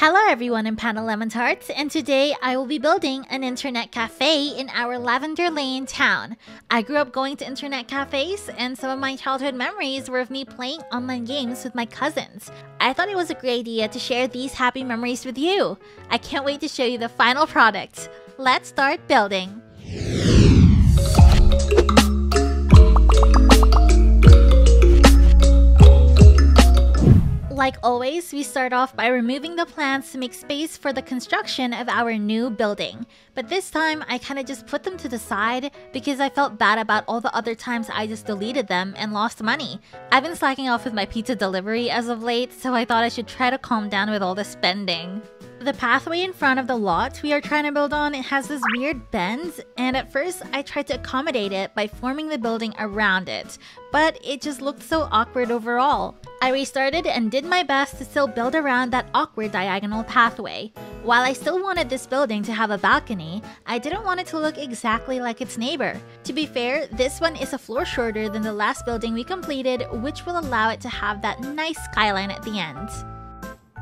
Hello everyone, I'm Panda Lemon Tarts, and today I will be building an internet cafe in our Lavender Lane town. I grew up going to internet cafes, and some of my childhood memories were of me playing online games with my cousins. I thought it was a great idea to share these happy memories with you. I can't wait to show you the final product. Let's start building. Like always, we start off by removing the plants to make space for the construction of our new building. But this time, I kind of just put them to the side because I felt bad about all the other times I just deleted them and lost money. I've been slacking off with my pizza delivery as of late, so I thought I should try to calm down with all the spending. The pathway in front of the lot we are trying to build on it has this weird bend, and at first I tried to accommodate it by forming the building around it, but it just looked so awkward overall. I restarted and did my best to still build around that awkward diagonal pathway. While I still wanted this building to have a balcony, I didn't want it to look exactly like its neighbor. To be fair, this one is a floor shorter than the last building we completed, which will allow it to have that nice skyline at the end.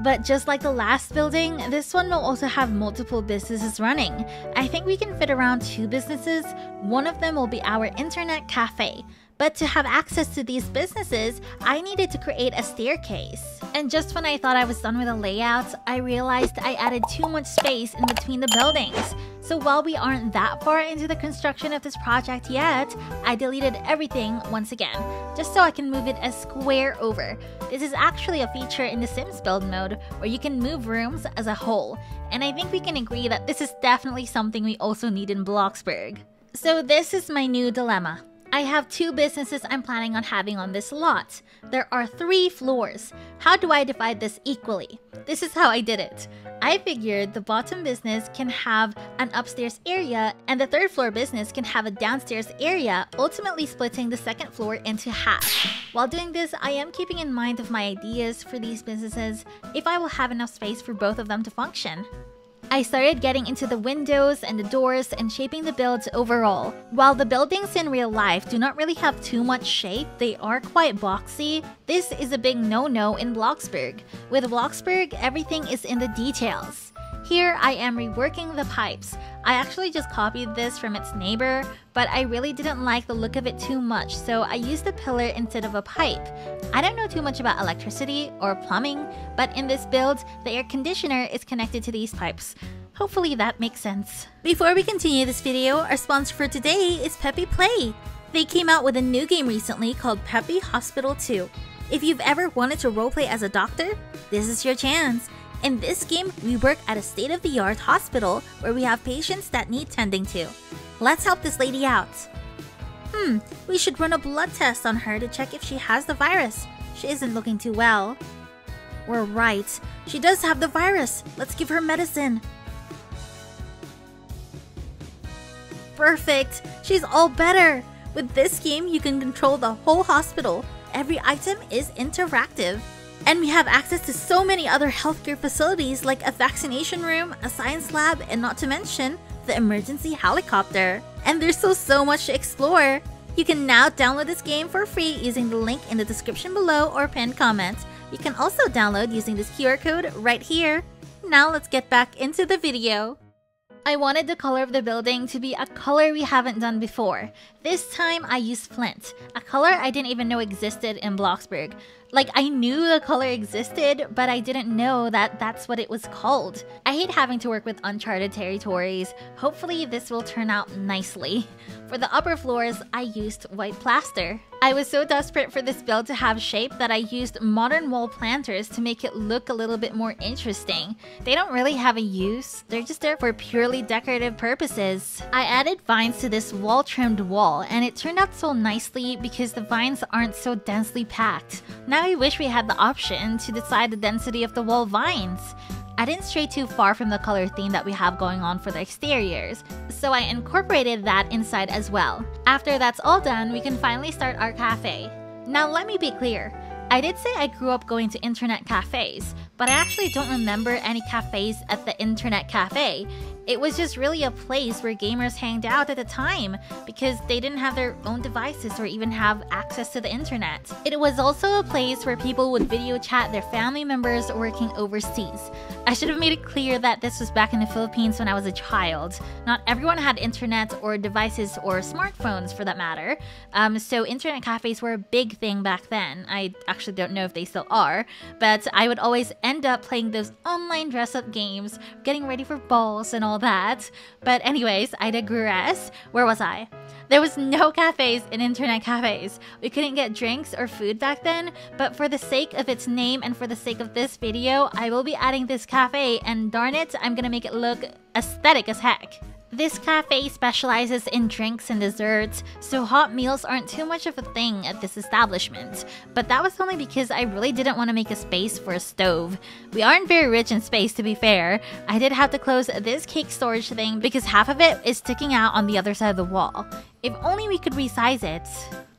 But just like the last building, this one will also have multiple businesses running. I think we can fit around two businesses. One of them will be our internet cafe. But to have access to these businesses, I needed to create a staircase. And just when I thought I was done with the layout, I realized I added too much space in between the buildings. So while we aren't that far into the construction of this project yet, I deleted everything once again, just so I can move it a square over. This is actually a feature in the Sims build mode where you can move rooms as a whole, and I think we can agree that this is definitely something we also need in Bloxburg. So this is my new dilemma. I have two businesses I'm planning on having on this lot. There are three floors. How do I divide this equally? This is how I did it. I figured the bottom business can have an upstairs area and the third floor business can have a downstairs area, ultimately splitting the second floor into half. While doing this, I am keeping in mind of my ideas for these businesses if I will have enough space for both of them to function. I started getting into the windows and the doors and shaping the builds overall. While the buildings in real life do not really have too much shape, they are quite boxy, this is a big no-no in Bloxburg. With Bloxburg, everything is in the details. Here I am reworking the pipes. I actually just copied this from its neighbor, but I really didn't like the look of it too much, so I used a pillar instead of a pipe. I don't know too much about electricity or plumbing, but in this build, the air conditioner is connected to these pipes. Hopefully that makes sense. Before we continue this video, our sponsor for today is Pepi Play. They came out with a new game recently called Pepi Hospital 2. If you've ever wanted to roleplay as a doctor, this is your chance. In this game, we work at a state of the art hospital where we have patients that need tending to. Let's help this lady out. Hmm, we should run a blood test on her to check if she has the virus. She isn't looking too well. We're right. She does have the virus. Let's give her medicine. Perfect. She's all better. With this game, you can control the whole hospital. Every item is interactive. And we have access to so many other healthcare facilities like a vaccination room, a science lab, and not to mention the emergency helicopter. And there's still so much to explore. You can now download this game for free using the link in the description below or pinned comment. You can also download using this QR code right here. Now let's get back into the video. I wanted the color of the building to be a color we haven't done before. This time I used flint, a color I didn't even know existed in Bloxburg. Like, I knew the color existed, but I didn't know that that's what it was called. I hate having to work with uncharted territories. Hopefully this will turn out nicely. For the upper floors, I used white plaster. I was so desperate for this build to have shape that I used modern wall planters to make it look a little bit more interesting. They don't really have a use, they're just there for purely decorative purposes. I added vines to this wall-trimmed wall, and it turned out so nicely because the vines aren't so densely packed. Now I wish we had the option to decide the density of the wall vines. I didn't stray too far from the color theme that we have going on for the exteriors, so I incorporated that inside as well. After that's all done, we can finally start our cafe. Now let me be clear, I did say I grew up going to internet cafes, but I actually don't remember any cafes at the internet cafe. It was just really a place where gamers hanged out at the time because they didn't have their own devices or even have access to the internet. It was also a place where people would video chat their family members working overseas. I should have made it clear that this was back in the Philippines when I was a child. Not everyone had internet or devices or smartphones for that matter. Um, so internet cafes were a big thing back then. I actually don't know if they still are, but I would always end up playing those online dress up games, getting ready for balls and all that. But, anyways, I digress. Where was I? There was no cafes in internet cafes. We couldn't get drinks or food back then, but for the sake of its name and for the sake of this video, I will be adding this cafe and darn it, I'm gonna make it look aesthetic as heck. This cafe specializes in drinks and desserts, so hot meals aren't too much of a thing at this establishment. But that was only because I really didn't want to make a space for a stove. We aren't very rich in space, to be fair. I did have to close this cake storage thing because half of it is sticking out on the other side of the wall. If only we could resize it.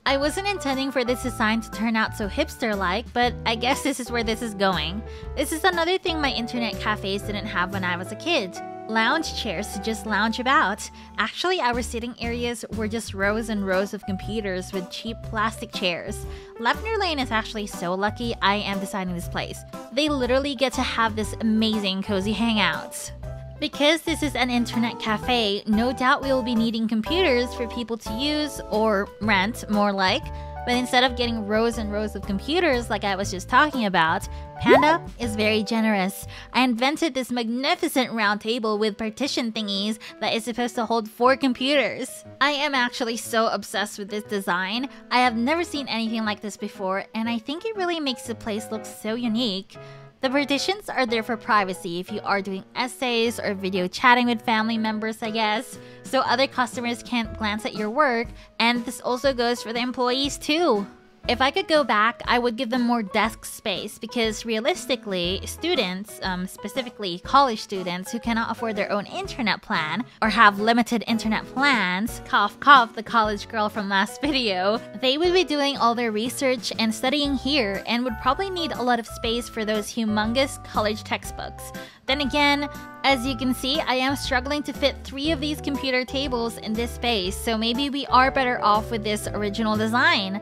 I wasn't intending for this design to turn out so hipster like, but I guess this is where this is going. This is another thing my internet cafes didn't have when I was a kid lounge chairs to just lounge about. Actually, our sitting areas were just rows and rows of computers with cheap plastic chairs. Lavender Lane is actually so lucky I am designing this place. They literally get to have this amazing cozy hangout. Because this is an internet cafe, no doubt we will be needing computers for people to use or rent, more like. But instead of getting rows and rows of computers like I was just talking about, Panda is very generous. I invented this magnificent round table with partition thingies that is supposed to hold four computers. I am actually so obsessed with this design. I have never seen anything like this before, and I think it really makes the place look so unique. The partitions are there for privacy if you are doing essays or video chatting with family members, I guess, so other customers can't glance at your work, and this also goes for the employees too. If I could go back, I would give them more desk space because realistically, students, um, specifically college students who cannot afford their own internet plan or have limited internet plans, cough cough, the college girl from last video, they would be doing all their research and studying here and would probably need a lot of space for those humongous college textbooks. Then again, as you can see, I am struggling to fit three of these computer tables in this space, so maybe we are better off with this original design.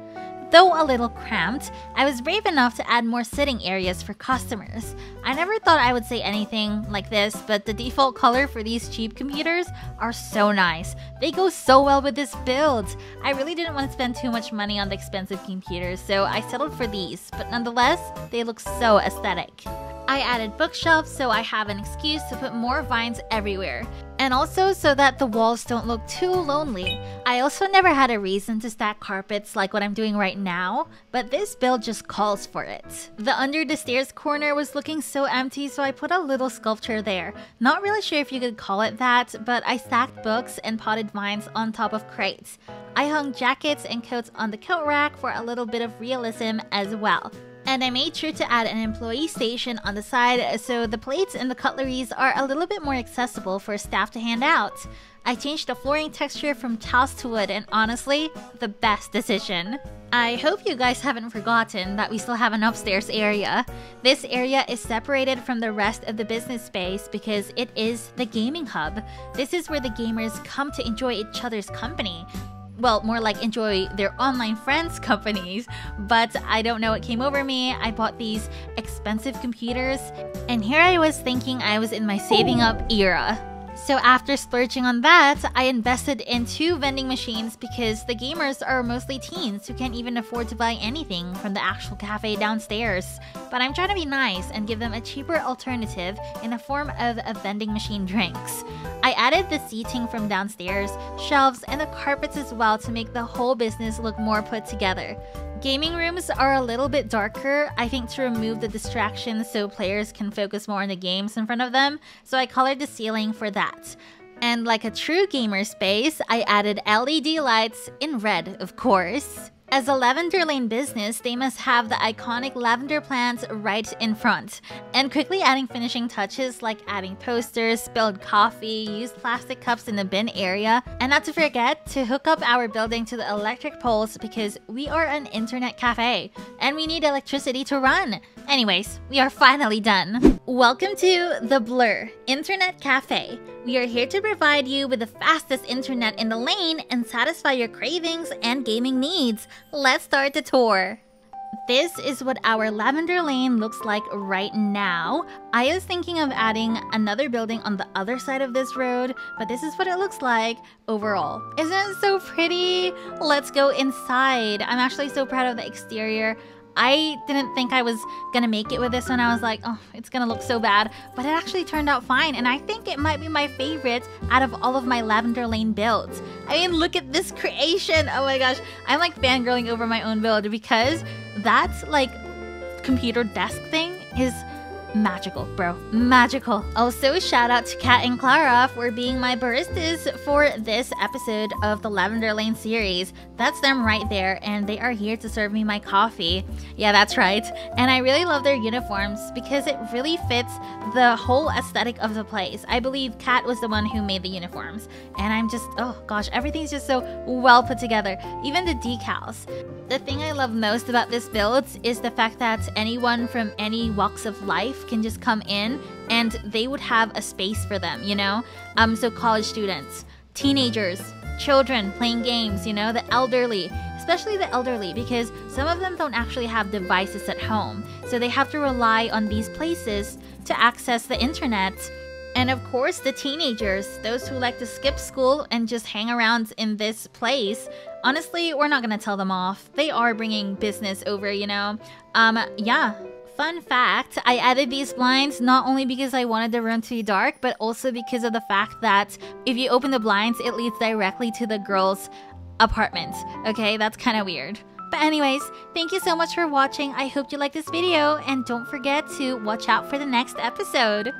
Though a little cramped, I was brave enough to add more sitting areas for customers. I never thought I would say anything like this, but the default color for these cheap computers are so nice. They go so well with this build. I really didn't want to spend too much money on the expensive computers, so I settled for these, but nonetheless, they look so aesthetic. I added bookshelves so I have an excuse to put more vines everywhere, and also so that the walls don't look too lonely. I also never had a reason to stack carpets like what I'm doing right now, but this build just calls for it. The under the stairs corner was looking so empty, so I put a little sculpture there. Not really sure if you could call it that, but I stacked books and potted vines on top of crates. I hung jackets and coats on the coat rack for a little bit of realism as well. And I made sure to add an employee station on the side so the plates and the cutleries are a little bit more accessible for staff to hand out. I changed the flooring texture from tiles to wood and honestly, the best decision. I hope you guys haven't forgotten that we still have an upstairs area. This area is separated from the rest of the business space because it is the gaming hub. This is where the gamers come to enjoy each other's company well, more like enjoy their online friends' companies. But I don't know what came over me. I bought these expensive computers, and here I was thinking I was in my saving up era. So after splurging on that, I invested in two vending machines because the gamers are mostly teens who can't even afford to buy anything from the actual cafe downstairs. But I'm trying to be nice and give them a cheaper alternative in the form of a vending machine drinks. I added the seating from downstairs, shelves, and the carpets as well to make the whole business look more put together. Gaming rooms are a little bit darker, I think to remove the distractions so players can focus more on the games in front of them, so I colored the ceiling for that. And like a true gamer space, I added LED lights in red, of course. As a lavender lane business, they must have the iconic lavender plants right in front. And quickly adding finishing touches like adding posters, spilled coffee, used plastic cups in the bin area, and not to forget to hook up our building to the electric poles because we are an internet cafe and we need electricity to run. Anyways, we are finally done. Welcome to The Blur Internet Cafe. We are here to provide you with the fastest internet in the lane and satisfy your cravings and gaming needs. Let's start the tour. this is what our lavender lane looks like right now. I was thinking of adding another building on the other side of this road, but this is what it looks like overall. Isn't it so pretty? Let's go inside. I'm actually so proud of the exterior. I didn't think I was gonna make it with this one. I was like, oh, it's gonna look so bad. But it actually turned out fine, and I think it might be my favorite out of all of my Lavender Lane builds. I mean, look at this creation. Oh my gosh. I'm like fangirling over my own build because that's like computer desk thing is magical, bro. Magical. Also, shout out to Cat and Clara for being my baristas for this episode of the Lavender Lane series. That's them right there, and they are here to serve me my coffee. Yeah, that's right. And I really love their uniforms because it really fits the whole aesthetic of the place. I believe Cat was the one who made the uniforms, and I'm just, oh gosh, everything's just so well put together. Even the decals. The thing I love most about this build is the fact that anyone from any walks of life can just come in and they would have a space for them, you know? Um, so college students, teenagers, children playing games, you know, the elderly, especially the elderly, because some of them don't actually have devices at home. So they have to rely on these places to access the internet. And of course, the teenagers, those who like to skip school and just hang around in this place. Honestly, we're not gonna tell them off. They are bringing business over, you know? Um, yeah, Fun fact, I added these blinds not only because I wanted the room to be dark, but also because of the fact that if you open the blinds, it leads directly to the girl's apartment. Okay, that's kind of weird. But anyways, thank you so much for watching. I hope you liked this video, and don't forget to watch out for the next episode.